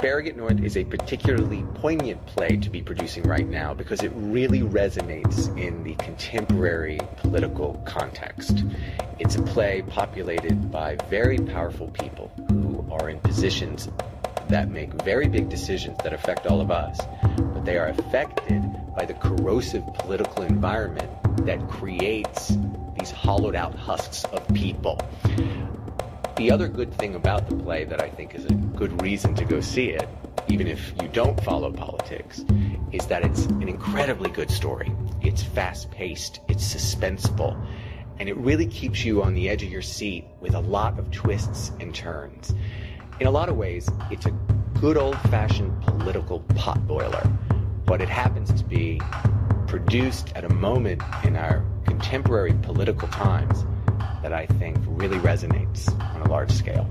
Farragut North is a particularly poignant play to be producing right now because it really resonates in the contemporary political context. It's a play populated by very powerful people who are in positions that make very big decisions that affect all of us, but they are affected by the corrosive political environment that creates these hollowed out husks of people. The other good thing about the play that I think is a good reason to go see it, even if you don't follow politics, is that it's an incredibly good story. It's fast paced, it's suspenseful, and it really keeps you on the edge of your seat with a lot of twists and turns. In a lot of ways, it's a good old fashioned political potboiler, but it happens to be produced at a moment in our contemporary political times that I think really resonates on a large scale.